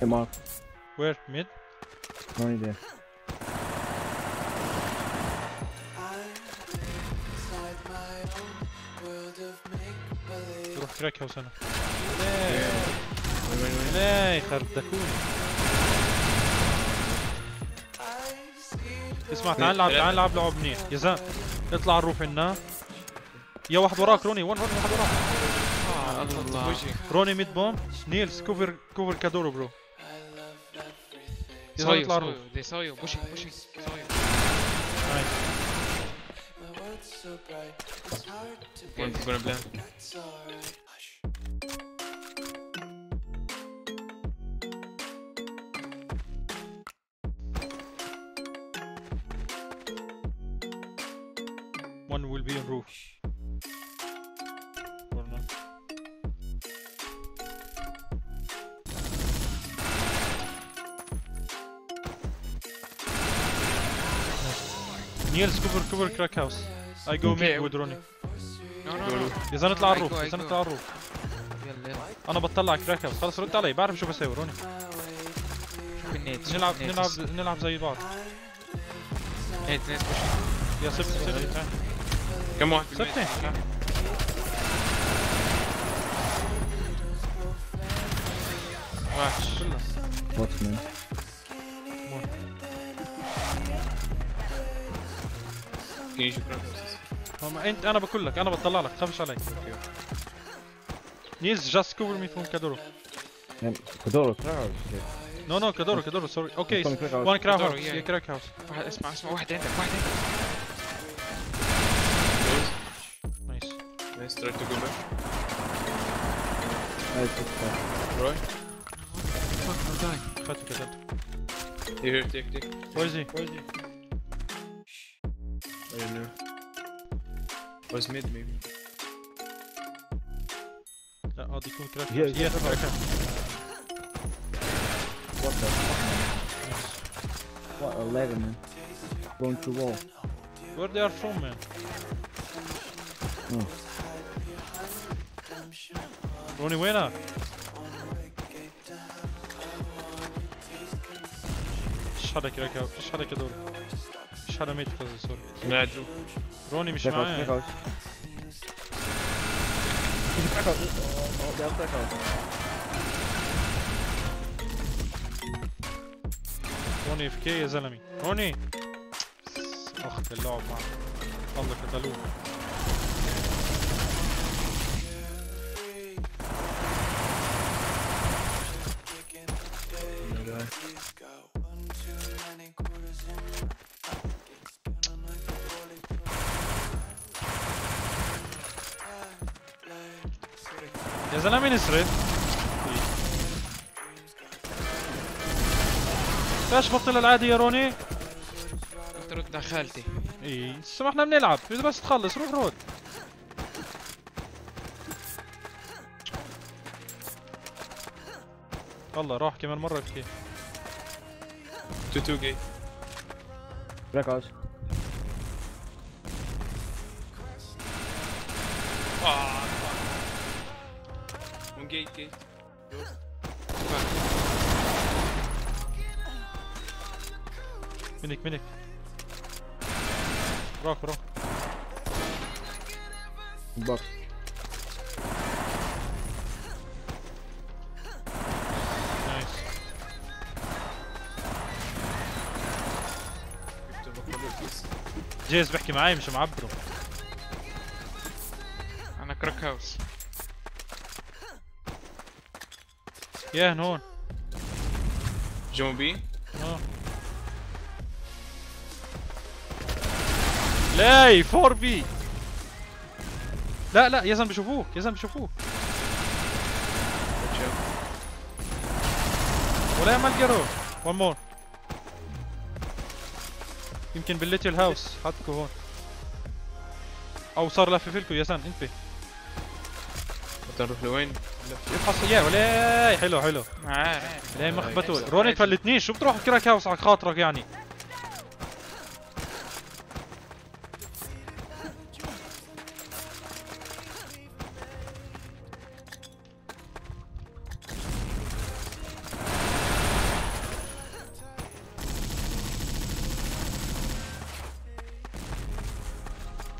Hey Mark, Where? Mid? no idea. تروح كراك هاوس أنا وين وين وين لا يخردكوني اسمع تعال نلعب تعال نلعب لعب منيح. يا زلمه اطلع الروف عنا يا واحد وراك روني. وين وين؟ واحد وراك. آه الله. روني ميد بوم. نيلز كوفر كوفر كادورو برو. They saw, you, saw you, They saw you. Pushing, pushing. Saw you. Nice. One to gonna plan. One will be on roof. I go Okay. mid with Ronnie. No no no. يا زلمه اطلع على الروف go. اطلع على الروف أنا بطلع كراك هاوس خلص رد علي. بعرف شو بسوي روني. شوف النيت نلعب. نلعب نلعب زي بعض. نيت نيت يا سبت سبت كم واحد؟ سبتني وحش What's كيجي شكرا هم أنت أنا بقول لك أنا بطلع لك تخافش علي نيلز جاست كوفر مي فروم كادورو Cloud. No no كادورو كادورو sorry okay. One crack كادورو، house يا. Crack house واحد اسمع اسمع واحد عندك واحد عندك nice Nice, try to go back. Nice, good stuff. Roy, fuck I'm dying خدته قتلته here, take, take. Where is he? I don't know. Oh, Was mid maybe. Uh, Crack. Yeah, yeah. What the fuck? Man? What a lag, man. Going to wall. Where they are from, man? Oh. Ronnie, where now? Shut up, Shut up, Shut. إيش حدا ميت قصدي سوري نادرو. روني مش معايا. روني في كي يا زلمي روني اخ اللعب معك الله قتلوه No guy. يا زلمه نسرت ليش بطل العادي يا روني؟ قلت رد على خالتي. إي لسه ما إحنا بنلعب إذا بس تخلص روح رود الله راح كمان مرة في كي 2 2 gate. Crack house. One gate, gate. منك منك روح روح Box. نايس جيز بحكي معي مش معبره أنا كراك هاوس. ياهن هون جون بي. آه. لاي 4 بي. لا لا يا زلمه بشوفوك يا زلمه بشوفوك. ولا يعمل جرو. ون مور يمكن بالليتل هاوس حطكوا هون. أو صار لفف لكم يا زلمه انت. نروح لوين؟ يبقى صيام ولا حلو حلو. لا ما خبطوا؟ آه، آه، روني آه. فلتني. شو بتروح كراكاوس على خاطرك يعني؟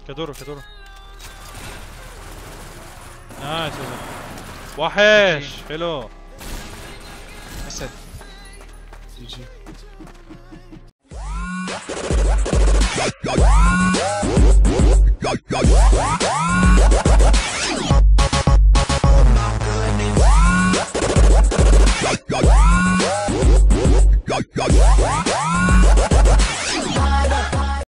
كدورو كدورو نايس وحش حلو اسد جي جي Go, go, go, go, go, go, go, go, go, go, go,